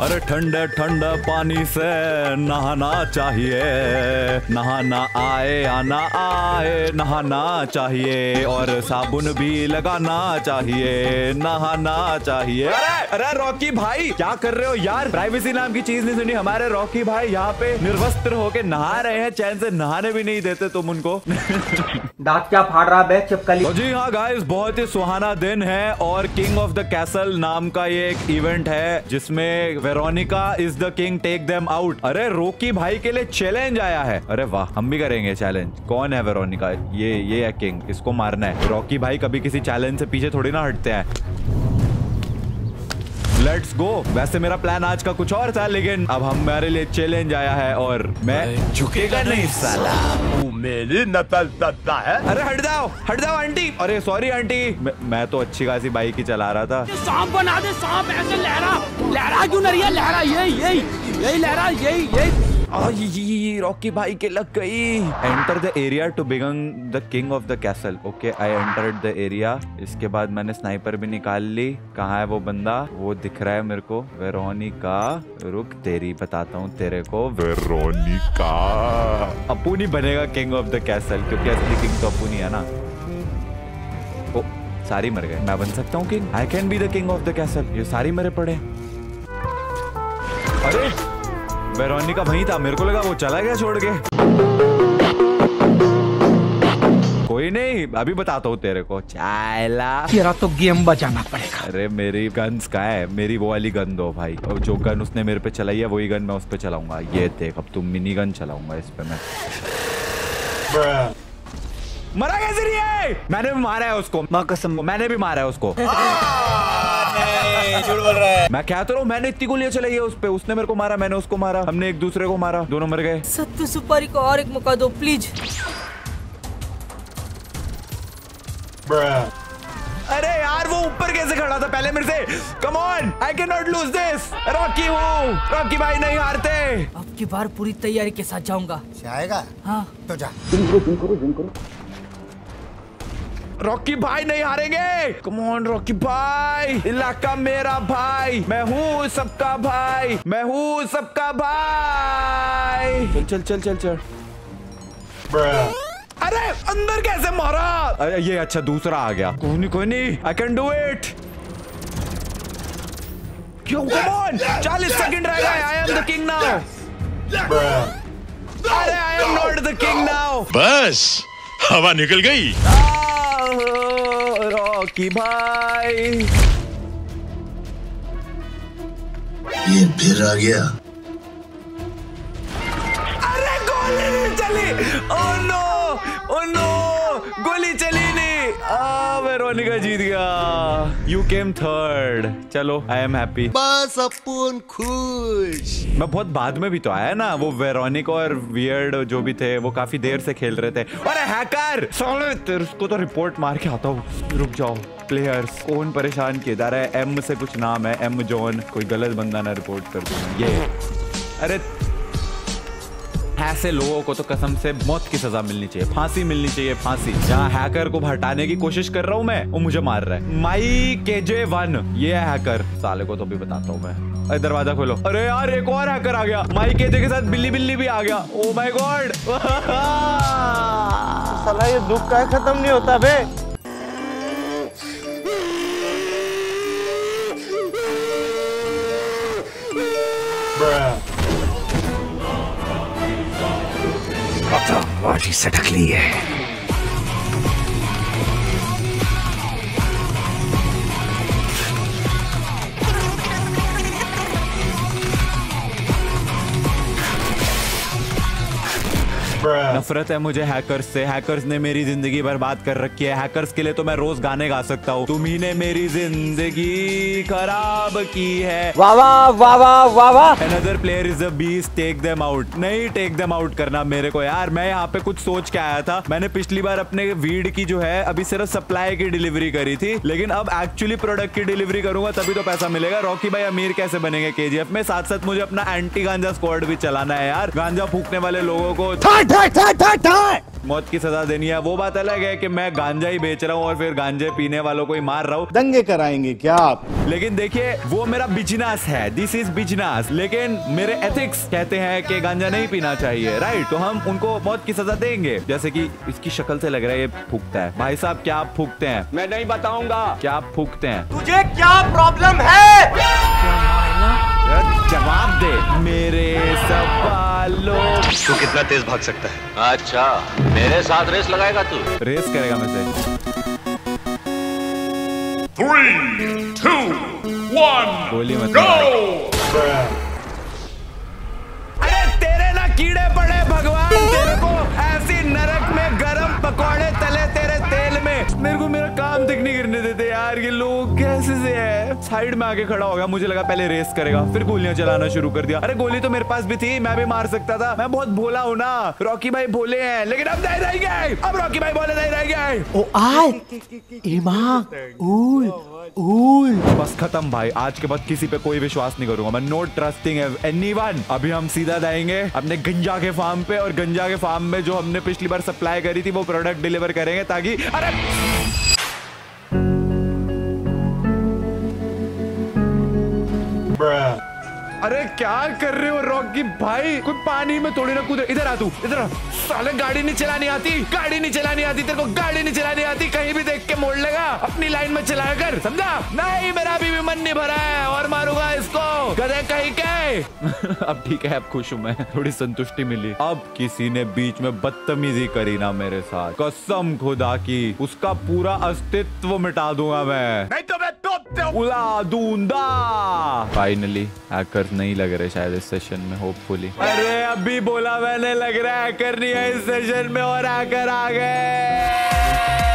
अरे ठंडे ठंडे पानी से नहाना चाहिए। नहाना आए आना आए नहाना चाहिए। और साबुन भी लगाना चाहिए नहाना चाहिए। अरे अरे रॉकी भाई क्या कर रहे हो यार? प्राइवेसी नाम की चीज़ नहीं सुनी। हमारे रॉकी भाई यहाँ पे निर्वस्त्र होके नहा रहे हैं। चैन से नहाने भी नहीं देते तुम उनको। दांत क्या फाड़ रहा है चिपकली? तो जी हाँ गाइस बहुत ही सुहाना दिन है। और किंग ऑफ़ द कैसल नाम का ये एक इवेंट है जिसमें Veronica is the king take them out अरे रोकी भाई के लिए चैलेंज आया है। अरे वाह, हम भी करेंगे चैलेंज कौन है वेरोनिका ये ये है किंग इसको मारना है? रॉकी भाई कभी किसी चैलेंज से पीछे थोड़ी ना हटते हैं। Let's go. वैसे मेरा प्लान आज का कुछ और था लेकिन अब हमारे लिए चैलेंज आया है और मैं झुकेगा नहीं साला। मेरी नकल करता है? अरे हट जाओ हट जाओ आंटी। अरे सॉरी आंटी। मैं, मैं तो अच्छी खासी बाइक ही चला रहा था। सांप बना दे सांप ऐसे लहरा लहरा क्यों नहीं लहरा यही यही यही लहरा यही यही। रॉकी भाई के लग गई। Enter the area to begin the king of the castle okay I entered the area इसके बाद मैंने स्नाइपर भी निकाल ली। कहाँ है वो बंदा? वो दिख रहा है मेरे को। वेरोनिका रुक तेरी बताता हूँ तेरे को। वेरोनिका। अपू नहीं बनेगा किंग ऑफ़ द कैसल क्योंकि असली किंग तो अपू नहीं है ना। ओ सारी मर गए। मैं बन सकता हूँ king I can be the king of the castle ये सारी मरे पड़े। अरे! वेरोनिका वहीं था मेरे को लगा वो चला गया छोड़ के। कोई नहीं अभी बताता हूँ तेरे को चायला तेरा तो गेम बजाना पड़ेगा। अरे मेरी गन्स का है? मेरी वो वाली गन दो भाई। और जो गन उसने मेरे पे चलाई है वही गन मैं उस पर चलाऊँगा। ये देख अब तुम मिनी गन चलाऊँगा इस पे मैं। मरा कैसे नहीं है? मैंने भी मारा है उसको। माँ कसम। मैंने भी मारा है उसको। झूठ बोल रहा है। मैं क्या तो रहा हूँ मैंने इतनी गोलियाँ चलाई है उस पे। उसने मेरे को मारा मैंने उसको मारा हमने एक दूसरे को मारा दोनों मर गए। सत्तू सुपारी को और एक मौका दो प्लीज़। अरे यार वो ऊपर कैसे खड़ा था पहले मेरे से? Come on I can not lose this Rocky हूँ। रॉकी भाई नहीं हारते। अब की बार पूरी तैयारी के साथ जाऊँगा। जाएगा हाँ। तो जा। रॉकी भाई नहीं हारेंगे। कम ऑन रॉकी भाई। इलाका मेरा भाई। मैं हूँ सबका भाई। मैं हूँ सबका भाई। चल चल चल चल चल। अरे अंदर कैसे मारा? अरे ये अच्छा दूसरा आ गया। कोई नहीं कोई नहीं। आई कैन डू इट क्यों कम ऑन चालीस सेकंड रह गए। I am the king now अरे I am not the king now बस हवा निकल गई। रॉकी भाई। ये फिर आ गया। अरे गोली नहीं चली। ओ नो आ वेरोनिका जीत गया। यू केम थर्ड चलो आई एम हैप्पी बस अपन खुश। मैं बहुत बाद में भी तो आया ना वो वेरोनिका और वियर्ड जो भी थे वो काफ़ी देर से खेल रहे थे। अरे हैकर साले तेरे को तो रिपोर्ट मार के आता हूँ। रुक जाओ प्लेयर्स कौन परेशान किए? जा रहा है एम से कुछ नाम है एम जॉन कोई गलत बंदा ना रिपोर्ट कर दूँ। ये। अरे ऐसे लोगों को तो कसम से मौत की सजा मिलनी चाहिए, फांसी मिलनी चाहिए, फांसी। जहाँ हैकर को हटाने की कोशिश कर रहा हूँ मैं, वो मुझे मार रहा है। माई के जे वन, ये हैकर। साले को तो भी बताता हूँ मैं। अरे, दरवाज़ा खोलो। अरे यार, एक और हैकर आ गया। माई के जे के साथ बिल्ली बिल्ली भी आ गया। ओ माई गॉड साला, ये दुख का खत्म नहीं होता, बे। बॉडी सटक ली है। नफरत। है मुझे हैकर्स से। हैकर्स ने मेरी ज़िंदगी बर्बाद कर रखी है। हैकर्स के लिए तो मैं रोज गाने गा सकता हूँ। तुम ही ने मेरी ज़िंदगी खराब की है। वाह वाह वाह वाह वाह वाह। Another player is a beast take them out नहीं टेक देम आउट करना मेरे को यार। मैं यहाँ पे कुछ सोच के आया था। मैंने पिछली बार अपने वीड की जो है अभी सिर्फ़ सप्लाई की डिलीवरी करी थी। लेकिन अब एक्चुअली प्रोडक्ट की डिलीवरी करूँगा तभी तो पैसा मिलेगा। रॉकी भाई अमीर कैसे बनेंगे केजीएफ में? साथ साथ मुझे अपना एंटी गांजा स्क्वाड भी चलाना है यार। गांजा फूकने वाले लोगों को मौत की सजा देनी है। वो बात अलग है कि मैं गांजा ही बेच रहा हूँ और फिर गांजे पीने वालों को ही मार रहा हूँ। दंगे कराएँगे क्या आप? लेकिन देखिए वो मेरा बिज़नेस है। दिस इज़ बिज़नेस लेकिन मेरे एथिक्स कहते हैं कि गांजा नहीं पीना चाहिए। राइट तो हम उनको मौत की सजा देंगे। जैसे कि इसकी शक्ल से लग रहा है ये फूकता है। भाई साहब क्या आप फूकते हैं? मैं नहीं बताऊँगा। क्या आप फूकते हैं? तुझे क्या प्रॉब्लम है? जवाब दे मेरे सवालों तू कितना तेज भाग सकता है? अच्छा मेरे साथ रेस लगाएगा तू। रेस करेगा मैं से थ्री टू वन गोली मत। अरे तेरे ना कीड़े पड़े भगवान तेरे को ऐसी नरक में गरम पकौड़े तले तेरे तेल में। मेरे को मेरा काम तक नहीं करने देते यार ये लोग कैसे से है? साइड में आके खड़ा हो गया। मुझे लगा पहले रेस करेगा फिर गोलियाँ चलाना शुरू कर दिया। अरे गोली तो मेरे पास भी थी मैं भी मार सकता था। मैं बहुत भोला हूँ ना। रॉकी भाई भोले हैं लेकिन अब नहीं रह गए अब रॉकी भाई भोले नहीं रह गए ओ आय इमा उल उल। बस खत्म भाई। आज के बाद किसी पे कोई विश्वास नहीं करूँगा। मैं नोट ट्रस्टिंग एनीवन अभी हम सीधा जाएँगे अपने गंजा के फार्म पे और गंजा के फार्म में जो हमने पिछली बार सप्लाई करी थी वो प्रोडक्ट डिलीवर करेंगे ताकि अरे Bruh. अरे क्या कर रहे हो रॉकी भाई? कोई पानी में थोड़ी ना कूदे। इधर आ तू इधर आ। साले गाड़ी नहीं चलानी आती गाड़ी नहीं चलानी आती तेरे को गाड़ी नहीं चलानी आती कहीं भी देख के मोड़ लेगा। अपनी लाइन में चलाया कर समझा? नहीं मेरा अभी भी मन नहीं भरा है और मारूँगा इसको गधे कहीं के? अब ठीक है अब खुश हूँ मैं। थोड़ी संतुष्टि मिली। अब किसी ने बीच में बदतमीजी करी ना मेरे साथ। कसम खुदा की उसका पूरा अस्तित्व मिटा दूँगा मैं। नहीं तो मैं तोप उड़ा दूँगा। फाइनली हैकर्स नहीं लग रहे शायद इस सेशन में होपफुली अरे, अभी बोला मैंने, लग रहा है हैकर नहीं है इस सेशन में और हैकर आ गए।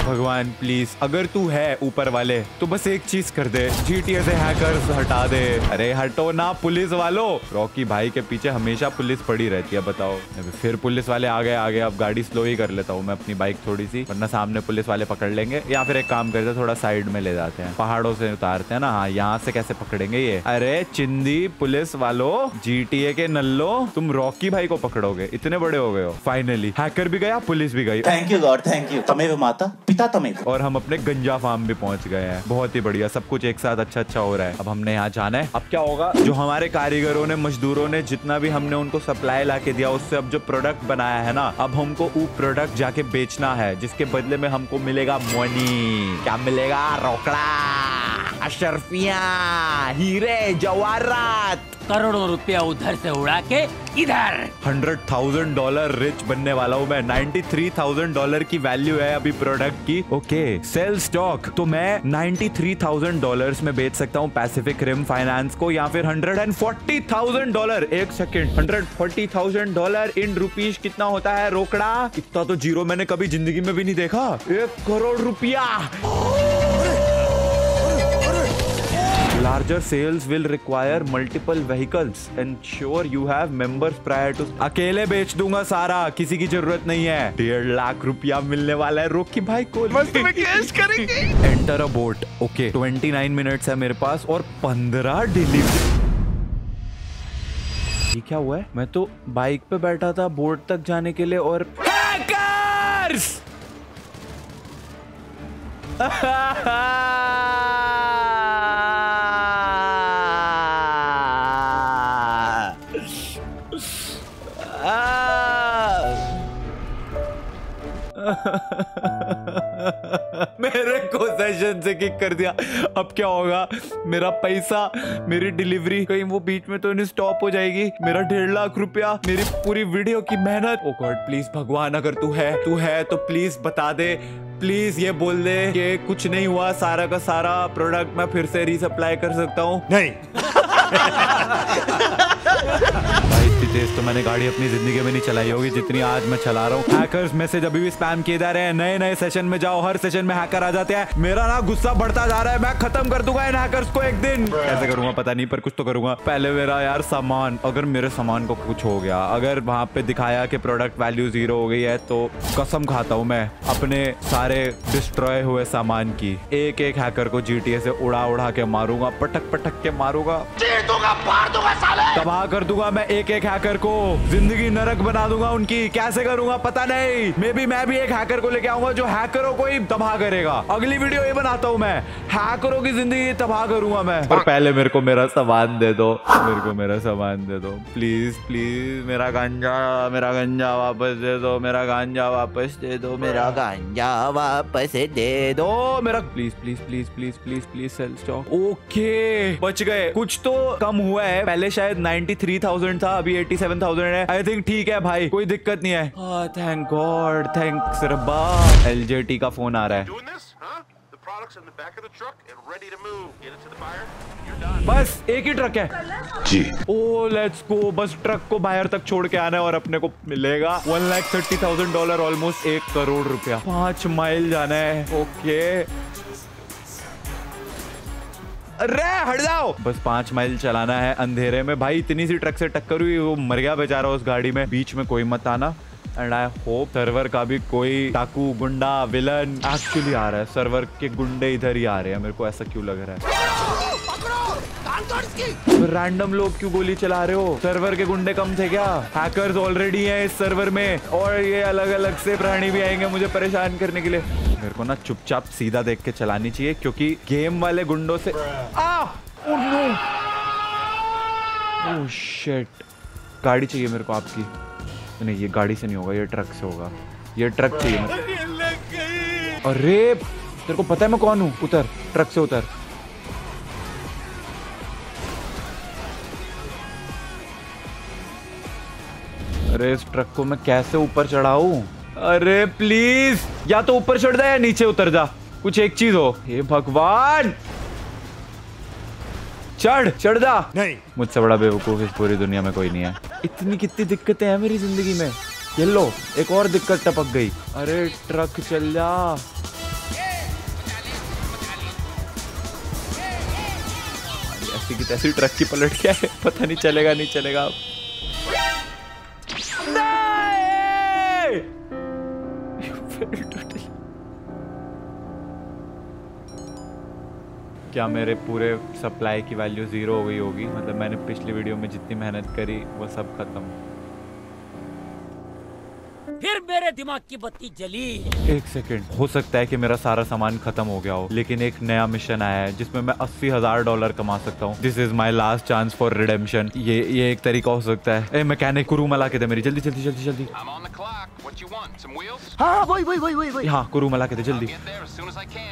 भगवान प्लीज़ अगर तू है ऊपर वाले तो बस एक चीज़ कर दे जीटीए से हैकर्स हटा दे। अरे, हटो ना, पुलिस वालों। रॉकी भाई के पीछे हमेशा पुलिस पड़ी रहती है, बताओ। फिर पुलिस वाले आ गए आगे अब गाड़ी स्लो ही कर लेता हूँ मैं अपनी बाइक थोड़ी सी वरना सामने पुलिस वाले पकड़ लेंगे, या फिर एक काम करते थोड़ा साइड में ले जाते हैं। पहाड़ों से उतारते हैं ना हाँ यहाँ से कैसे पकड़ेंगे ये? अरे, चिंदी पुलिस वालों जीटीए के नल्लो, तुम रॉकी भाई को पकड़ोगे, इतने बड़े हो गए हो फाइनली हैकर भी गया, पुलिस भी गई। Thank you God thank you तमेव माता। पिता तमे और हम अपने गंजा फार्म भी पहुँच गए हैं। बहुत ही बढ़िया, सब कुछ एक साथ अच्छा अच्छा हो रहा है। अब हमने यहाँ जाना है। अब क्या होगा? जो हमारे कारीगरों ने, मजदूरों ने जितना भी हमने उनको सप्लाई ला के दिया, उससे अब जो प्रोडक्ट बनाया है ना, अब हमको वो प्रोडक्ट जाके बेचना है, जिसके बदले में हमको मिलेगा मनी क्या मिलेगा? रोकड़ा। अशरफिया हीरे जवाहरात। करोड़ों रुपया उधर से उड़ा के इधर। हंड्रेड थाउज़ेंड डॉलर रिच बनने वाला हूँ मैं। नाइन्टी थ्री थाउज़ेंड डॉलर की वैल्यू है अभी प्रोडक्ट की। ओके सेल स्टॉक तो मैं नाइन्टी थ्री थाउज़ेंड डॉलर में बेच सकता हूँ पैसिफिक रिम फाइनेंस को। या फिर hundred and forty thousand dollar एक second hundred forty thousand dollar in rupees कितना होता है रोकड़ा? इतना तो ज़ीरो मैंने कभी ज़िंदगी में भी नहीं देखा। एक करोड़ रुपया। Larger sales will require multiple vehicles. Ensure you have members prior to. अकेले बेच दूँगा सारा किसी की ज़रूरत नहीं है। डेढ़ लाख रुपया मिलने वाला है रोकी भाई को enter a boat okay 29 minutes है मेरे पास और 15 डिलीवरी ये क्या हुआ है? मैं तो बाइक पे बैठा था बोट तक जाने के लिए और हैकर्स को से किक कर दिया। अब क्या होगा? मेरा पैसा मेरी डिलीवरी कहीं वो बीच में तो नहीं स्टॉप हो जाएगी। मेरा डेढ़ लाख रुपया मेरी पूरी वीडियो की मेहनत। ओ गॉड प्लीज़ भगवान अगर तू है तू है तो प्लीज़ बता दे। प्लीज़ ये बोल दे कि कुछ नहीं हुआ सारा का सारा प्रोडक्ट मैं फिर से रीसप्लाई कर सकता हूँ। नहीं। तेज तो मैंने गाड़ी अपनी ज़िंदगी में नहीं चलाई होगी, जितनी आज मैं चला रहा हूँ। हैकर्स मैसेज अभी भी स्पैम किए जा रहे हैं। नए नए सेशन में जाओ, हर सेशन में हैकर आ जाते हैं। मेरा ना गुस्सा बढ़ता जा रहा है, मैं खत्म कर दूँगा इन हैकर्स को एक दिन। कैसे करूँगा, पता नहीं, पर कुछ तो करूँगा। पहले मेरा यार सामान, अगर मेरे सामान को कुछ हो गया, अगर वहाँ पे दिखाया कि प्रोडक्ट वैल्यू ज़ीरो हो गई है तो कसम खाता हूँ मैं अपने सारे डिस्ट्रॉय हुए सामान की। एक एक हैकर को जीटीए से उड़ा उड़ा के मारूँगा पटक पटक के मारूँगा। दूँगा दूँगा तबाह कर दूँगा मैं एक एक हैकर को। ज़िंदगी नरक बना दूँगा उनकी। कैसे करूँगा पता नहीं। मे बी मैं भी एक हैकर को लेके आऊँगा जो हैकरों को ही तबाह करेगा। अगली वीडियो ये बनाता हूँ मैं। हैकरों की ज़िंदगी तबाह करूँगा मैं। पर पहले मेरे को मेरा सामान दे दो। मेरे को मेरा सामान दे दो। प्लीज़ प्लीज़ मेरा गांजा मेरा गांजा वापस दे दो। मेरा गांजा वापस दे दो। मेरा गांजा वापस दे दो। मेरा please please please please please please sell stock okay बच गए। कुछ तो कम हुआ है। पहले शायद 93,000 था अभी 87,000 है। आई थिंक ठीक है भाई कोई दिक्कत नहीं है। थैंक गॉड थैंक्स रब्बा एलजेटी का फ़ोन आ रहा है. बस एक ही ट्रक है। जी। ओ लेट्स गो बस ट्रक को बाहर तक छोड़ के आना है और अपने को मिलेगा। One lakh thirty thousand dollar almost एक करोड़ रुपया। पाँच माइल जाना है। ओके अरे हट जाओ। बस पाँच माइल चलाना है अंधेरे में। भाई, इतनी सी ट्रक से टक्कर हुई, वो मर गया बेचारा उस गाड़ी में। बीच में कोई मत आना। एंड आई होप सर्वर का भी कोई टाकू गुंडा विलन एक्चुअली आ रहा है। सर्वर के गुंडे इधर ही आ रहे हैं। मेरे को ऐसा क्यों लग रहा है? रैंडम लोग क्यों गोली चला रहे हो? सर्वर के गुंडे कम थे क्या? हैकर्स ऑलरेडी हैं इस सर्वर में। और ये अलग अलग से प्राणी भी आएँगे मुझे परेशान करने के लिए। मेरे को ना चुपचाप सीधा देख के चलानी चाहिए, क्योंकि गेम वाले गुंडों से आ! गाड़ी चाहिए मेरे को आपकी। नहीं, ये गाड़ी से नहीं होगा, ये ट्रक से होगा। ये ट्रक चाहिए मेरे अरे, तेरे को पता है मैं कौन हूँ? उतर ट्रक से उतर। अरे, इस ट्रक को मैं कैसे ऊपर चढ़ाऊं? अरे प्लीज़ या तो ऊपर चढ़ जा या नीचे उतर जा। कुछ एक चीज़ हो। हे भगवान! चढ़ चढ़ जा। नहीं। मुझसे बड़ा बेवकूफ़ इस पूरी दुनिया में कोई नहीं है। इतनी कितनी दिक्कतें हैं मेरी ज़िंदगी में। ये लो एक और दिक्कत टपक गई। अरे ट्रक चल जा। ऐसी की तैसी ट्रक की पलट गया है पता नहीं चलेगा नहीं चलेगा। क्या मेरे पूरे सप्लाई की वैल्यू ज़ीरो हो गई होगी? मतलब मैंने पिछली वीडियो में जितनी मेहनत करी, वो सब खत्म। फिर मेरे दिमाग की बत्ती जली। एक सेकेंड। हो सकता है कि मेरा सारा सामान खत्म हो गया हो लेकिन एक नया मिशन आया है जिसमें मैं अस्सी हज़ार डॉलर कमा सकता हूँ। This is my last chance for redemption ये ये एक तरीका हो सकता है। ए मैकेनिक को रूम अला के दे मेरी? जल्दी जल्दी जल्दी जल्दी। I'm on the clock. What you want? Some wheels? हाँ वही वही वही वही वही। हाँ को रूम के दे जल्दी.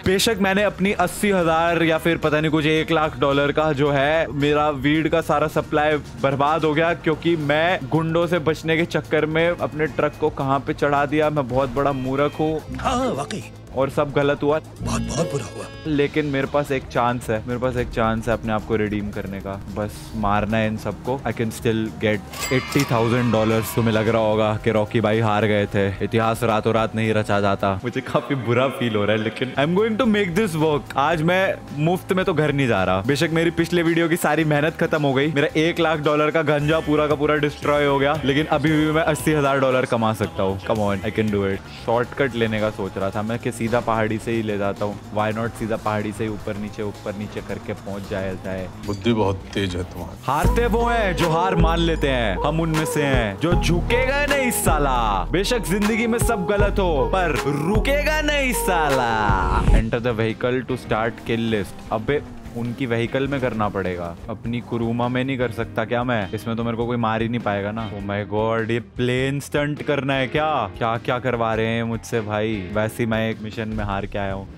बेशक मैंने अपनी अस्सी हज़ार या फिर पता नहीं कुछ एक लाख डॉलर का जो है मेरा वीड का सारा सप्लाई बर्बाद हो गया क्योंकि मैं गुंडों से बचने के चक्कर में अपने ट्रक को कहाँ पे चढ़ा दिया। मैं बहुत बड़ा मूर्ख हूँ हाँ वाकई। और सब गलत हुआ? बहुत बहुत बुरा हुआ। लेकिन मेरे पास एक चांस है। मेरे पास एक चांस है अपने आप को रिडीम करने का। बस मारना है इन सबको। I can still get eighty thousand dollar तुम्हें लग रहा होगा कि रॉकी भाई हार गए थे। इतिहास रातों रात नहीं रचा जाता। मुझे काफ़ी बुरा फील हो रहा है लेकिन I am going to make this work आज मैं मुफ़्त में तो घर नहीं जा रहा। बेशक मेरी पिछले वीडियो की सारी मेहनत खत्म हो गई। मेरा एक लाख डॉलर का गंजा पूरा का पूरा डिस्ट्रॉय हो गया। लेकिन अभी भी मैं अस्सी हज़ार डॉलर कमा सकता हूँ। Come on I can do it shortcut लेने का सोच रहा था। मैं कि सीधा पहाड़ी से ही ले जाता हूँ। वाई नॉट सीधा पहाड़ी से ही ऊपर नीचे ऊपर नीचे करके पहुँच जाता है बुद्धि बहुत तेज है तुम्हारी। हारते वो है जो हार मान लेते हैं। हम उनमें से है जो झुकेगा नहीं साला। बेशक ज़िंदगी में सब गलत हो पर रुकेगा नहीं साला। Enter the vehicle to start kill list अबे उनकी व्हीकल में करना पड़ेगा। अपनी कुरुमा में नहीं कर सकता क्या मैं? इसमें तो मेरे को कोई मार ही नहीं पाएगा ना। ओ माय गॉड ये प्लेन स्टंट करना है क्या? क्या क्या करवा रहे हैं मुझसे भाई? वैसे मैं एक मिशन में हार के आया हूँ।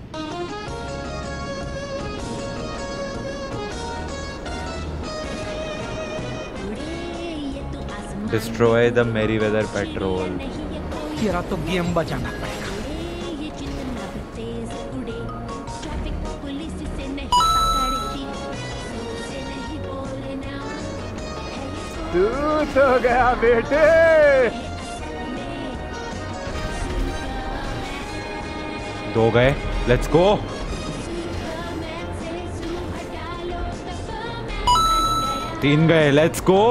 Destroy the Merryweather patrol तो गेम बजाना पड़ेगा। तू तो गया बेटे दो गए। लेट्स गो तीन गए। लेट्स गो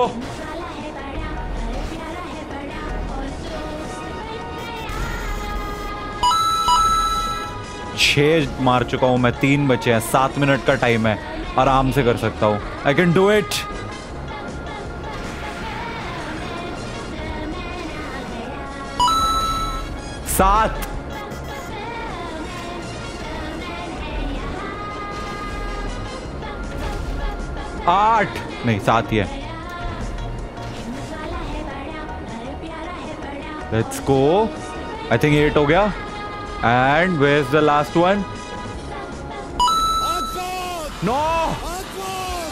छह मार चुका हूँ मैं, तीन बचे हैं। सात मिनट का टाइम है। आराम से कर सकता हूँ। आई कैन डू इट सात आठ। नहीं, सात ही है। Let's go I think eight हो गया। And where is the last one no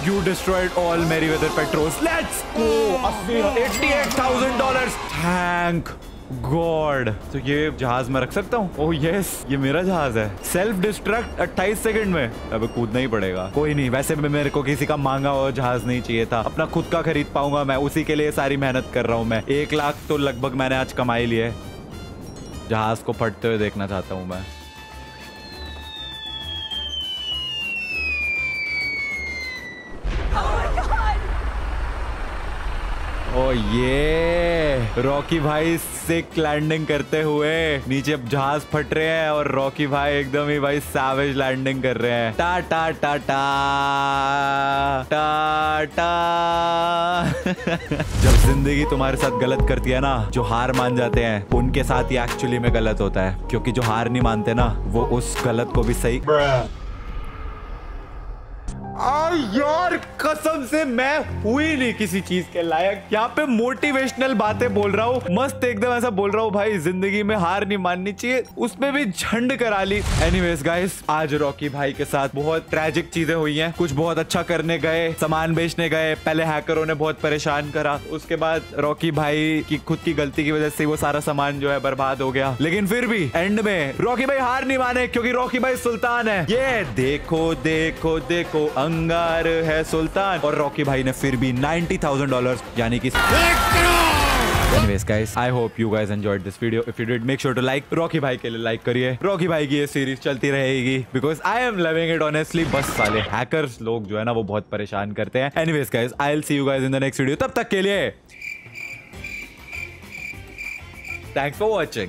you destroyed all Merryweather patrols let's go 88000 dollars thank God. तो ये जहाज़ में रख सकता हूँ? ओह यस ये मेरा जहाज़ है। सेल्फ डिस्ट्रक्ट 28 सेकंड में। अब, कूदना ही पड़ेगा। कोई नहीं, वैसे भी मेरे को किसी का मांगा हुआ जहाज़ नहीं चाहिए था। अपना खुद का खरीद पाऊँगा मैं, उसी के लिए सारी मेहनत कर रहा हूँ मैं। एक लाख तो लगभग मैंने आज कमाई ली है। जहाज़ को फटते हुए देखना चाहता हूँ मैं। ये रॉकी भाई सिक लैंडिंग करते हुए नीचे जहाज़ फट रहे हैं और रॉकी भाई एकदम ही भाई सैवेज लैंडिंग कर रहे हैं। टा टा टा टा टा टा। जब ज़िंदगी तुम्हारे साथ गलत करती है ना, जो हार मान जाते हैं, उनके साथ ही एक्चुअली में गलत होता है, क्योंकि जो हार नहीं मानते ना, वो उस गलत को भी सही यार, कसम से मैं हुई नहीं किसी चीज़ के लायक। यहाँ पे मोटिवेशनल बातें बोल रहा हूँ। मस्त एकदम ऐसा बोल रहा हूँ, भाई, ज़िंदगी में हार नहीं माननी चाहिए। उसमें भी झंड करा ली। एनीवेज गाइस आज रॉकी भाई के साथ बहुत ट्रेजिक चीज़ें हुई हैं। कुछ बहुत अच्छा करने गए, सामान बेचने गए, पहले हैकरों ने बहुत परेशान करा। उसके बाद रॉकी भाई की खुद की गलती की वजह से वो सारा सामान जो है बर्बाद हो गया। लेकिन फिर भी एंड में रॉकी भाई हार नहीं माने, क्योंकि रॉकी भाई सुल्तान है। ये देखो देखो देखो अंगार है सुल्तान। और रॉकी भाई ने फिर भी 90,000 डॉलर्स यानी कि Anyways guys, I hope you guys enjoyed this video. If you did, make sure to like. Rocky भाई के लिए लाइक करिए। रॉकी भाई की ये सीरीज़ चलती रहेगी because I am loving it honestly बस साले हैकर्स लोग जो है ना वो बहुत परेशान करते हैं। Guys I will see you guys in the next video तब तक के लिए थैंक्स फॉर वॉचिंग